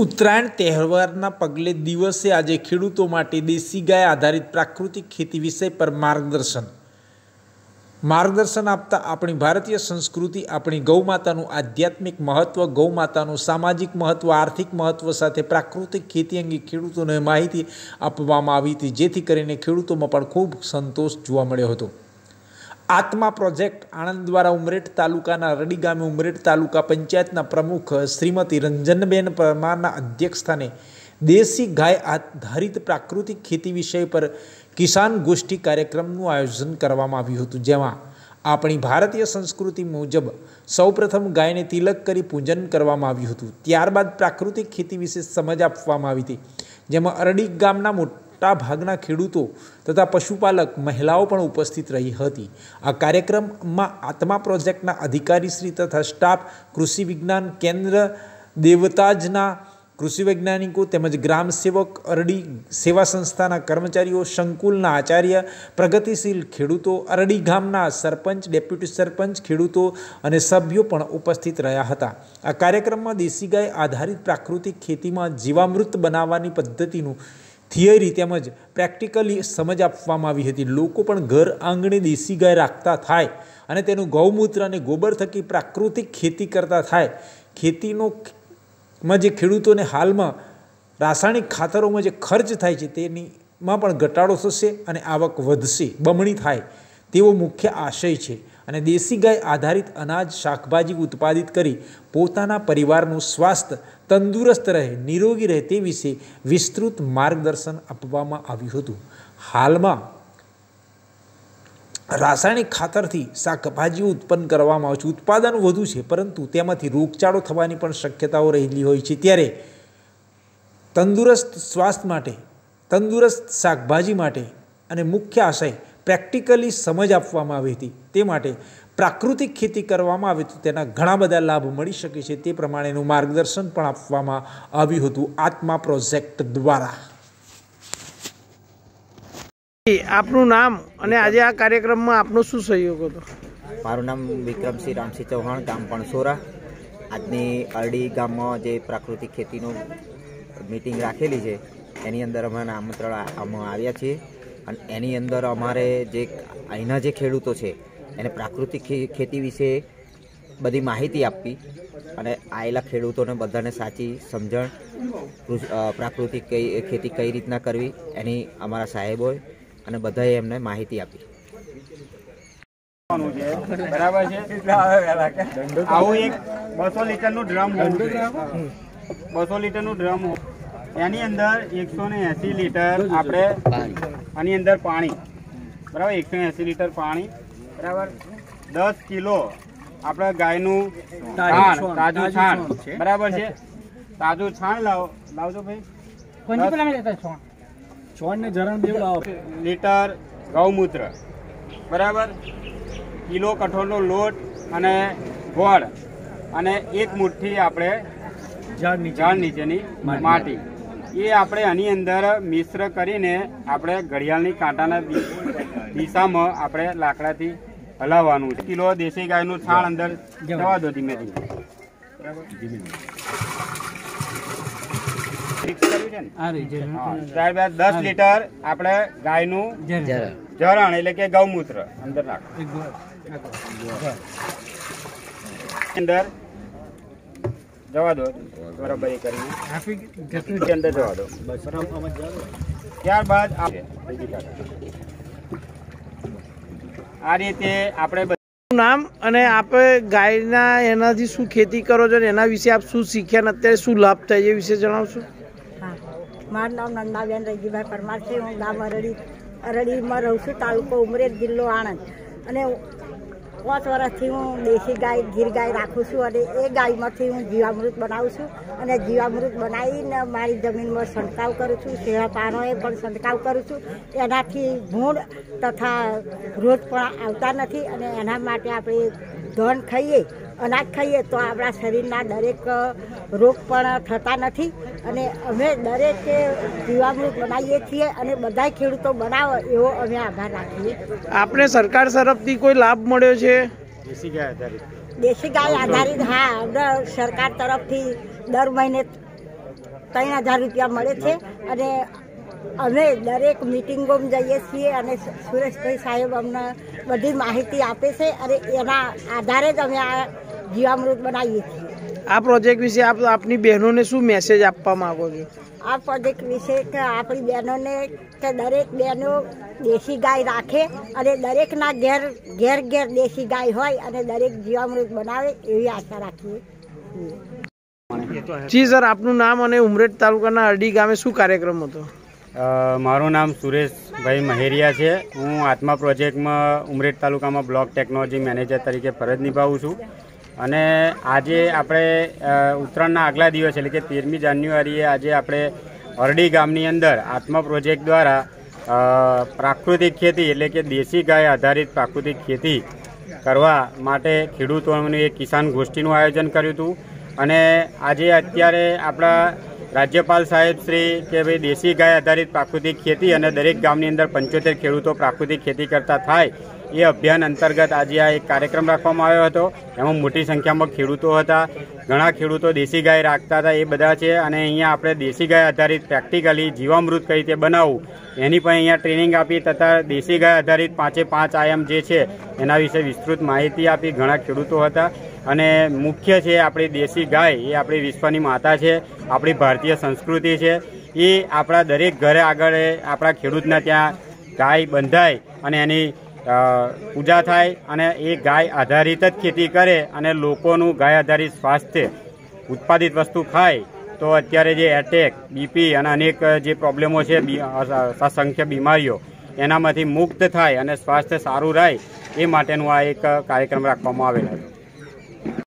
ઉત્તરાયણ તહેવારના પગલે દિવસે આજે ખેડૂતો માટે દેશી ગાય આધારિત પ્રાકૃતિક ખેતી વિષય પર માર્ગદર્શન. માર્ગદર્શન આપતા આપણી ભારતીય સંસ્કૃતિ, આપણી ગૌમાતાનું આધ્યાત્મિક મહત્ત્વ ગૌમાતાનું સામાજિક મહત્ત્વ આર્થિક મહત્ત્વ સાથે પ્રાકૃતિક ખેતી અંગે ખેડૂતોને માહિતી આપવામાં આવી હતી. જેથી કરીને ખેડૂતોમાં પણ ખૂબ સંતોષ જોવા મળ્યો હતો. આત્મા પ્રોજેક્ટ આણંદ દ્વારા ઉમરેઠ તાલુકાના રડી ગામે ઉમરેઠ તાલુકા પંચાયતના પ્રમુખ શ્રીમતી રંજનબેન પરમારના અધ્યક્ષસ્થાને દેશી ગાય આધારિત પ્રાકૃતિક ખેતી વિષય પર કિસાન ગોષ્ઠી કાર્યક્રમનું આયોજન કરવામાં આવ્યું હતું, જેમાં આપણી ભારતીય સંસ્કૃતિ મુજબ સૌપ્રથમ ગાયને તિલક કરી પૂજન કરવામાં આવ્યું હતું. ત્યારબાદ પ્રાકૃતિક ખેતી વિશે સમજ આપવામાં આવી હતી, જેમાં અરડી ગામના મોટા ભાગના ખેડૂતો તથા પશુપાલક મહિલાઓ પણ ઉપસ્થિત રહી હતી. આ કાર્યક્રમમાં આત્મા પ્રોજેક્ટના અધિકારીશ્રી તથા સ્ટાફ, કૃષિ વિજ્ઞાન કેન્દ્ર દેવતાજના કૃષિ વૈજ્ઞાનિકો તેમજ ગ્રામ સેવક અરડી સેવા સંસ્થાના કર્મચારીઓ, સંકુલના આચાર્ય, પ્રગતિશીલ ખેડૂતો, અરડી ગામના સરપંચ, ડેપ્યુટી સરપંચ, ખેડૂતો અને સભ્યો પણ ઉપસ્થિત રહ્યા હતા. આ કાર્યક્રમમાં દેશી ગાય આધારિત પ્રાકૃતિક ખેતીમાં જીવામૃત બનાવવાની પદ્ધતિનું થિયરી તેમજ પ્રેક્ટિકલી સમજ આપવામાં આવી હતી. લોકો પણ ઘર આંગણે દેશી ગાય રાખતા થાય અને તેનું ગૌમૂત્ર અને ગોબર થકી પ્રાકૃતિક ખેતી કરતા થાય. ખેતીનો માં જે ખેડૂતોને હાલમાં રાસાયણિક ખાતરોમાં જે ખર્ચ થાય છે તેનીમાં પણ ઘટાડો થશે અને આવક વધશે, બમણી થાય તેવો મુખ્ય આશય છે. અને દેશી ગાય આધારિત અનાજ શાકભાજી ઉત્પાદિત કરી પોતાના પરિવારનું સ્વાસ્થ્ય તંદુરસ્ત રહે, નિરોગી રહે તે વિશે વિસ્તૃત માર્ગદર્શન આપવામાં આવ્યું હતું. હાલમાં રાસાયણિક ખાતરથી શાકભાજીઓ ઉત્પન્ન કરવામાં આવે છે. ઉત્પાદન વધુ છે, પરંતુ તેમાંથી રોગચાળો થવાની પણ શક્યતાઓ રહેલી હોય છે. ત્યારે તંદુરસ્ત સ્વાસ્થ્ય માટે, તંદુરસ્ત શાકભાજી માટે અને મુખ્ય આશય પ્રેક્ટિકલી સમજ આપવામાં આવી હતી. તે માટે પ્રાકૃતિક ખેતી કરવામાં આવે તો તેના ઘણા બધા લાભ મળી શકે છે. તે પ્રમાણેનું માર્ગદર્શન પણ આપવામાં આવ્યું હતું આત્મા પ્રોજેક્ટ દ્વારા. આપનું નામ અને આજે આ કાર્યક્રમમાં આપનો શું સહયોગ હતો? મારું નામ વિક્રમસિંહ રામસિંહ ચૌહાણ ગામ પણસોરા. આજની અરડી ગામમાં જે પ્રાકૃતિક ખેતીનું મિટિંગ રાખેલી છે એની અંદર અમે આમંત્રણ અમે આવ્યા છીએ. અને એની અંદર અમારે જે અહીંના જે ખેડૂતો છે, એને પ્રાકૃતિક ખેતી વિશે બધી માહિતી આપવી અને આવેલા ખેડૂતોને બધાને સાચી સમજણ પ્રાકૃતિક કઈ, ખેતી કઈ રીતના કરવી એની અમારા સાહેબોએ અને બધાએ એમને માહિતી આપી. બરાબર છે? આવું એક બસો લીટરનું ડ્રમ બસો લીટરનું ડ્રમ એની અંદર એકસો ને એસી લીટર આપણે આની અંદર પાણી. બરાબર? એકસો એસી લીટર પાણી. બરાબર? દસ કિલો આપણે ગાયનું છાણ તાજું છાણ. બરાબર છે? તાજું છાણ લાવો. લાવજો ભાઈ. લીટર ગૌમૂત્ર. બરાબર? કિલો કઠોળનો લોટ અને ગોળ અને એક મુઠ્ઠી આપણે ઝાડ નીચેની માટી. એ આપણે આની અંદર મિશ્ર કરીને આપણે ઘડિયાળની કાંટાના દિશામાં આપણે લાકડાથી હલાવવાનું છે. કિલો દેશી ગાયનું છાણ અંદર જવા દો ધીમે ધીમે. દસ લીટર આપણે ગાયનું જરણ એટલે કે ગૌમૂત્ર અંદર નાખો અંદર જવા દો. બરાબર કરીને. અંદર જવા દો ત્યારબાદ આ રીતે આપણે નામ અને આપે ગાયના એનાથી શું ખેતી કરો છો ને એના વિશે આપ શું શીખ્યા ને અત્યારે શું લાભ થાય એ વિશે જણાવશો? હા. મારું નામ નંદાબેન રજીભાઈ પરમાર છે. હું ગામ અરડી અરડીમાં રહું છું તાલુકો ઉમરેઠ જિલ્લો આણંદ. અને પાંચ વર્ષથી હું દેશી ગાય, ગીર ગાય રાખું છું અને એ ગાયમાંથી હું જીવામૃત બનાવું છું. અને જીવામૃત બનાવીને મારી જમીનમાં છંટકાવ કરું છું સેવા પાનોએ પણ છંટકાવ કરું છું. એનાથી ભૂળ તથા રોગ પણ આવતા નથી અને એના માટે આપણે ધન ખાઈએ અનાજ ખાઈએ તો આપણા શરીરના દરેક રોગ પણ થતા નથી. અને અમે દરેકે જીવામૃત બનાવીએ છીએ અને બધા ખેડૂતો બનાવે એવો અમે આભાર રાખીએ. આપને સરકાર તરફથી કોઈ લાભ મળ્યો છે? દેશી ગાય આધારિત. દેશી ગાય આધારિત હા અમને સરકાર તરફથી દર મહિને ત્રણ હજાર રૂપિયા મળે છે. અને અમે દરેક મિટિંગોમાં જઈએ છીએ અને સુરેશભાઈ સાહેબ અમને બધી માહિતી આપે છે અને એના આધારે જ અમે આ જીવામૃત બનાવીએ છીએ. આ પ્રોજેક્ટ વિશે આપ આપની બહેનોને શું મેસેજ આપવા માંગો છો? આ પ્રોજેક્ટ વિશે કે આપણી બહેનોને કે દરેક બહેનો દેશી ગાય રાખે અને દરેકના ઘેર ઘેર ઘેર દેશી ગાય હોય અને દરેક જીવામૃત બનાવે એવી આશા રાખીએ. જી સર આપનું નામ અને ઉમરેઠ તાલુકાના અરડી ગામે શું કાર્યક્રમ હતો? મારું નામ સુરેશભાઈ મહેરિયા છે. હું આત્મા પ્રોજેક્ટમાં ઉમરેઠ તાલુકામાં બ્લોક ટેકનોલોજી મેનેજર તરીકે ફરજ નિભાવું છું. અને આજે આપણે ઉત્તરાયણના આગલા દિવસ, એટલે કે તેરમી જાન્યુઆરીએ આજે આપણે અરડી ગામની અંદર આત્મા પ્રોજેક્ટ દ્વારા પ્રાકૃતિક ખેતી, એટલે કે દેશી ગાય આધારિત પ્રાકૃતિક ખેતી કરવા માટે ખેડૂતોની એક કિસાન ગોષ્ઠીનું આયોજન કર્યું હતું. અને આજે અત્યારે આપણા રાજ્યપાલ સાહેબ શ્રી કે ભાઈ દેશી ગાય આધારિત પ્રાકૃતિક ખેતી અને દરેક ગામની અંદર પંચોતેર ખેડૂતો પ્રાકૃતિક ખેતી કરતા થાય એ અભિયાન અંતર્ગત આજે આ એક કાર્યક્રમ રાખવામાં આવ્યો હતો. એમાં મોટી સંખ્યામાં ખેડૂતો હતા. ઘણા ખેડૂતો દેશી ગાય રાખતા હતા એ બધા છે અને અહીંયા આપણે દેશી ગાય આધારિત પ્રેક્ટિકલી જીવામૃત કઈ રીતે બનાવવું એની પણ અહીંયા ટ્રેનિંગ આપી તથા દેશી ગાય આધારિત પાંચે પાંચ આયામ જે છે એના વિશે વિસ્તૃત માહિતી આપી ઘણા ખેડૂતો હતા. અને મુખ્ય છે આપણી દેશી ગાય એ આપણી વિશ્વની માતા છે, આપણી ભારતીય સંસ્કૃતિ છે. એ આપણા દરેક ઘરે આગળ આપણા ખેડૂતના ત્યાં ગાય બંધાય અને એની પૂજા થાય અને એ ગાય આધારિત જ ખેતી કરે અને લોકોનું ગાય આધારિત સ્વાસ્થ્ય ઉત્પાદિત વસ્તુ ખાય, તો અત્યારે જે એટેક બીપી અને અનેક જે પ્રોબ્લેમો છે અસંખ્ય બીમારીઓ, એનામાંથી મુક્ત થાય અને સ્વાસ્થ્ય સારું રહે, એ માટેનું આ એક કાર્યક્રમ રાખવામાં આવેલો હતો